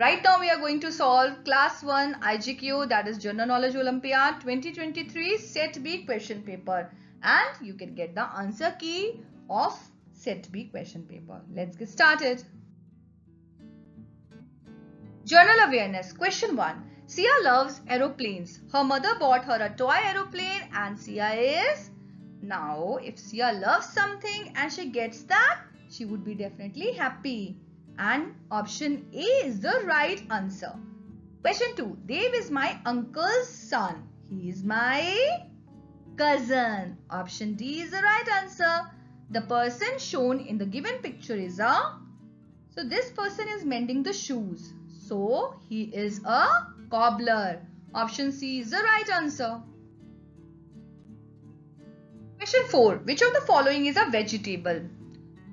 Right now we are going to solve class 1 IGKO that is General Knowledge Olympiad 2023 set B question paper and you can get the answer key of set B question paper. Let's get started. General awareness question 1. Sia loves aeroplanes. Her mother bought her a toy aeroplane and Sia is now if Sia loves something and she gets that she would be definitely happy. And option A is the right answer. Question 2. Dave is my uncle's son. He is my cousin. Option D is the right answer. The person shown in the given picture is a... So this person is mending the shoes. So he is a cobbler. Option C is the right answer. Question 4. Which of the following is a vegetable?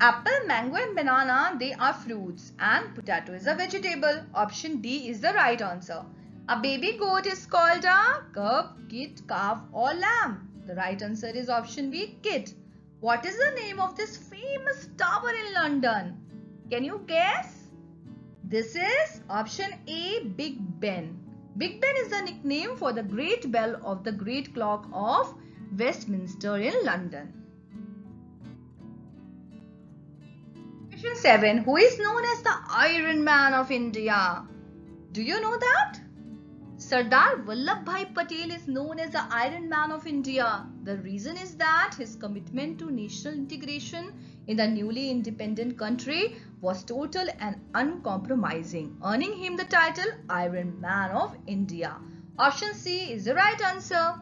Apple, mango and banana, they are fruits and potato is a vegetable. Option D is the right answer. A baby goat is called a cub, kid, calf or lamb. The right answer is option B, kid. What is the name of this famous tower in London? Can you guess? This is option A, Big Ben. Big Ben is the nickname for the great bell of the great clock of Westminster in London. Question 7. Who is known as the Iron Man of India? Do you know that? Sardar Vallabhbhai Patel is known as the Iron Man of India. The reason is that his commitment to national integration in the newly independent country was total and uncompromising, earning him the title Iron Man of India. Option C is the right answer.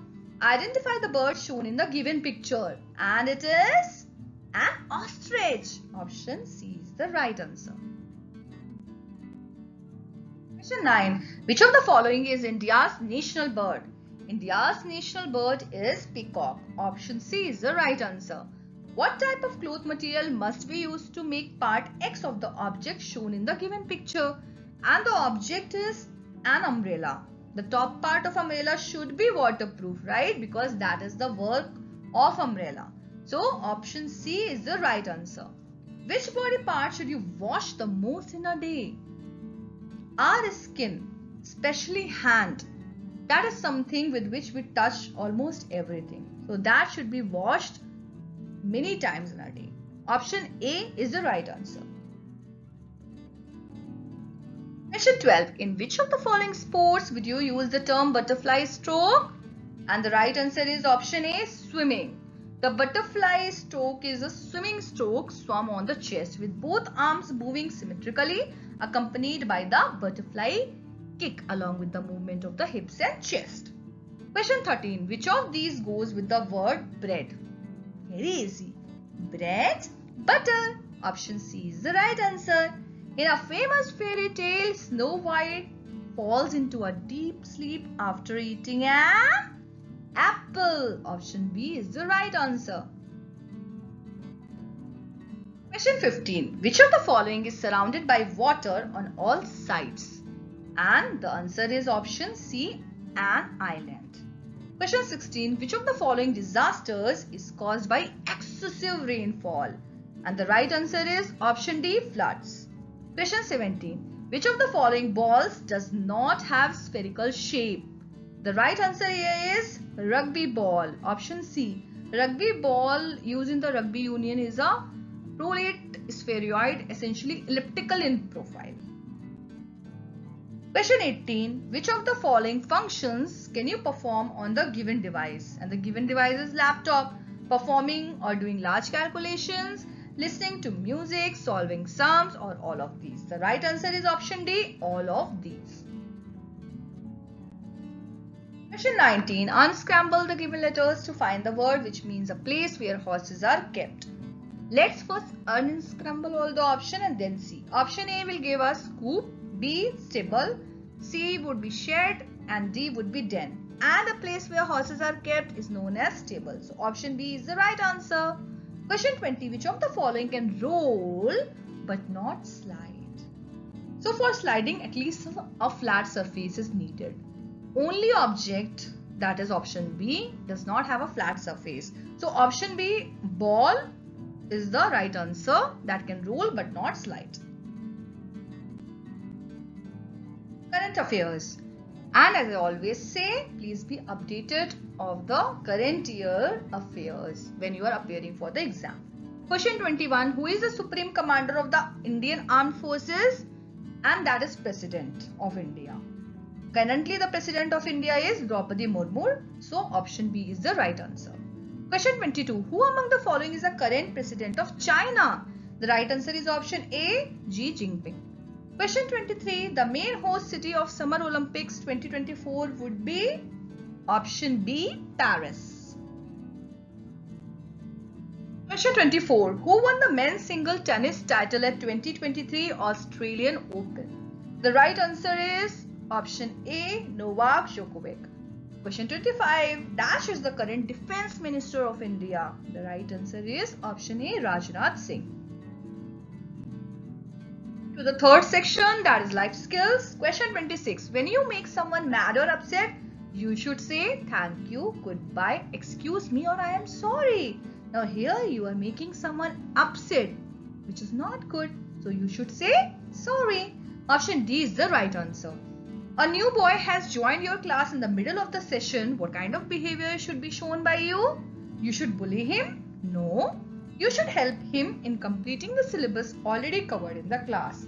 Identify the bird shown in the given picture and it is an ostrich. Option C is the right answer. Question 9. Which of the following is India's national bird? India's national bird is peacock. Option C is the right answer. What type of cloth material must be used to make part X of the object shown in the given picture? And the object is an umbrella. The top part of umbrella should be waterproof, right? Because that is the work of umbrella. So option C is the right answer. Which body part should you wash the most in a day? Our skin, especially hand, that is something with which we touch almost everything. So that should be washed many times in a day. Option A is the right answer. Question 12. In which of the following sports would you use the term butterfly stroke? And the right answer is option A, swimming. The butterfly stroke is a swimming stroke swum on the chest with both arms moving symmetrically accompanied by the butterfly kick along with the movement of the hips and chest. Question 13. Which of these goes with the word bread? Very easy. Bread, butter. Option C is the right answer. In a famous fairy tale, Snow White falls into a deep sleep after eating an apple. Option B is the right answer. Question 15. Which of the following is surrounded by water on all sides? And the answer is option C, an island. Question 16. Which of the following disasters is caused by excessive rainfall? And the right answer is option D, floods. Question 17. Which of the following balls does not have spherical shape? The right answer here is rugby ball. Option C. Rugby ball used in the rugby union is a prolate spheroid, essentially elliptical in profile. Question 18. Which of the following functions can you perform on the given device? And the given device is laptop. Performing or doing large calculations, listening to music, solving sums or all of these. The right answer is option D, all of these. Question 19. Unscramble the given letters to find the word which means a place where horses are kept. Let's first unscramble all the option and then see. Option A will give us coop, B stable, C would be shed and D would be den. And a place where horses are kept is known as stable. So option B is the right answer. Question 20. Which of the following can roll but not slide? So for sliding at least a flat surface is needed. Only object that is option B does not have a flat surface. So option B ball is the right answer that can roll but not slide. current affairs. And as I always say, please be updated of the current year affairs when you are appearing for the exam. Question 21. Who is the Supreme Commander of the Indian Armed Forces? And that is President of India. Currently the President of India is Draupadi Murmu. So option B is the right answer. Question 22. Who among the following is the current President of China? The right answer is option A. Xi Jinping. Question 23. The main host city of Summer Olympics 2024 would be option B. Paris. Question 24. Who won the men's single tennis title at 2023 Australian Open? The right answer is option A. Novak Djokovic. Question 25. Dash is the current defense minister of India. The right answer is option A. Rajnath Singh to the third section that is life skills. Question 26. When you make someone mad or upset, you should say thank you, goodbye, excuse me or I am sorry. Now here you are making someone upset which is not good. So you should say sorry. Option D is the right answer. A new boy has joined your class in the middle of the session. What kind of behavior should be shown by you? You should bully him? No. You should help him in completing the syllabus already covered in the class.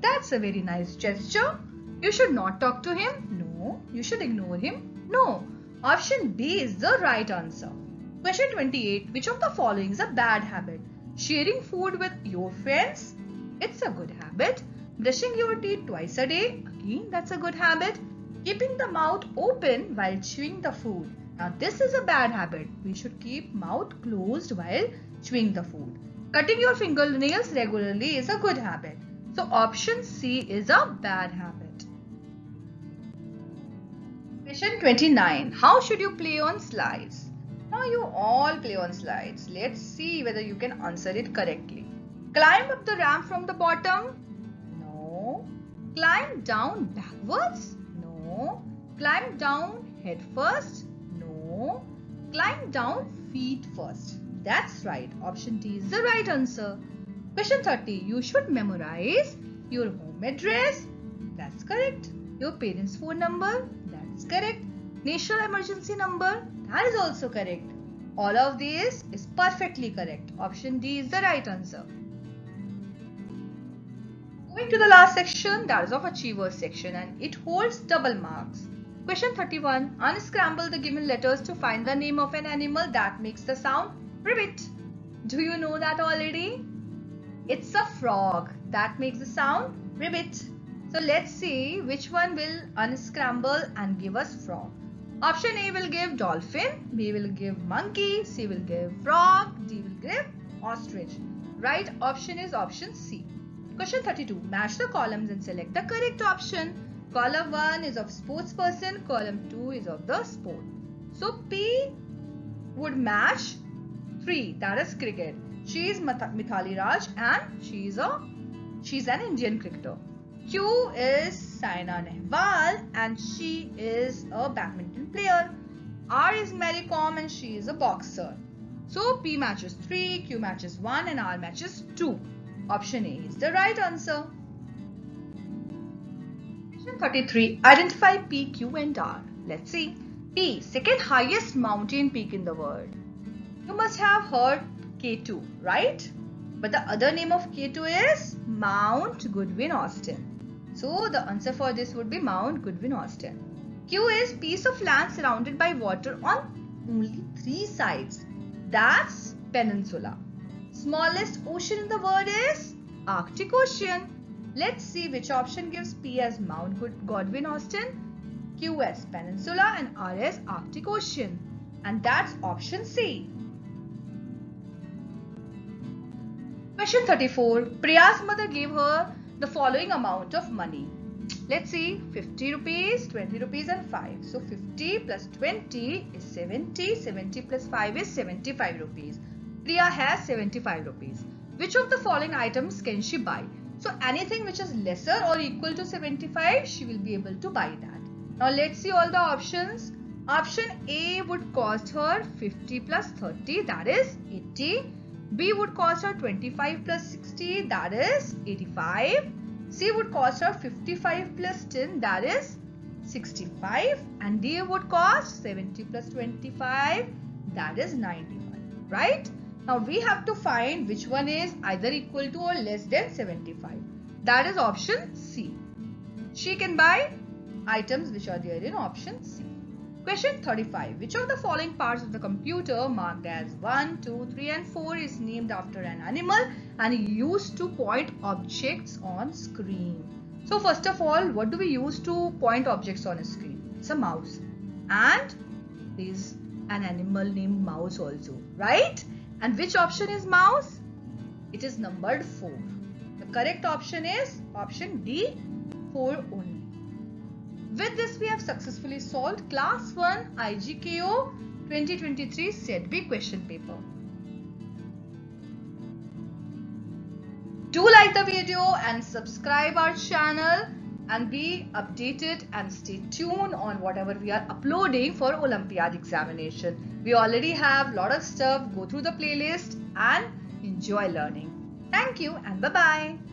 That's a very nice gesture. You should not talk to him. No. You should ignore him. No. Option B is the right answer. Question 28. Which of the following is a bad habit? Sharing food with your friends? It's a good habit. Brushing your teeth twice a day? Again, that's a good habit. Keeping the mouth open while chewing the food? Now this is a bad habit. We should keep mouth closed while chewing the food. Cutting your fingernails regularly is a good habit. So option C is a bad habit. Question 29. How should you play on slides? Now you all play on slides. Let's see whether you can answer it correctly. Climb up the ramp from the bottom? Climb down backwards? No. Climb down head first? No. Climb down feet first. That's right. Option D is the right answer. Question 30. You should memorize your home address. That's correct. Your parents' phone number. That's correct. National emergency number. That is also correct. All of these is perfectly correct. Option D is the right answer. Moving to the last section, that is of Achievers section and it holds double marks. Question 31. Unscramble the given letters to find the name of an animal that makes the sound Ribbit. Do you know that already? It's a frog that makes the sound ribbit. So let's see which one will unscramble and give us frog. Option A will give dolphin, B will give monkey, C will give frog, D will give ostrich. Right option is option C. Question 32. Match the columns and select the correct option. Column 1 is of sports person, column 2 is of the sport. So P would match 3 that is cricket. She is Mithali Raj and she is a she's an Indian cricketer. Q is Saina Nehwal and she is a badminton player. R is Mary Kom and she is a boxer. So P matches 3, Q matches 1 and R matches 2. Option A is the right answer. Question 33. Identify P, Q and R. Let's see. P, second highest mountain peak in the world. You must have heard K2, right? But the other name of K2 is Mount Godwin Austen. So the answer for this would be Mount Godwin Austen. Q is piece of land surrounded by water on only three sides. That's peninsula. Smallest ocean in the world is Arctic Ocean. Let's see which option gives P as Mount Godwin Austen, Q as Peninsula and R as Arctic Ocean. And that's option C. Question 34. Priya's mother gave her the following amount of money. Let's see 50 rupees, 20 rupees and 5. So 50 plus 20 is 70. 70 plus 5 is 75 rupees. Priya has 75 rupees. Which of the following items can she buy? So anything which is lesser or equal to 75, she will be able to buy that. Now let's see all the options. Option A would cost her 50 plus 30 that is 80. B would cost her 25 plus 60 that is 85. C would cost her 55 plus 10 that is 65 and D would cost 70 plus 25 that is 95 right now we have to find which one is either equal to or less than 75 that is option C she can buy items which are there in option C Question 35. Which of the following parts of the computer marked as 1, 2, 3 and 4 is named after an animal and used to point objects on screen? So first of all, what do we use to point objects on a screen? It's a mouse. And there is an animal named mouse also, right? And which option is mouse? It is numbered 4. The correct option is option D, 4 only. With this, we have successfully solved Class 1 IGKO 2023 Set B question paper. Do like the video and subscribe our channel and be updated and stay tuned on whatever we are uploading for Olympiad examination. We already have lot of stuff. Go through the playlist and enjoy learning. Thank you and bye-bye.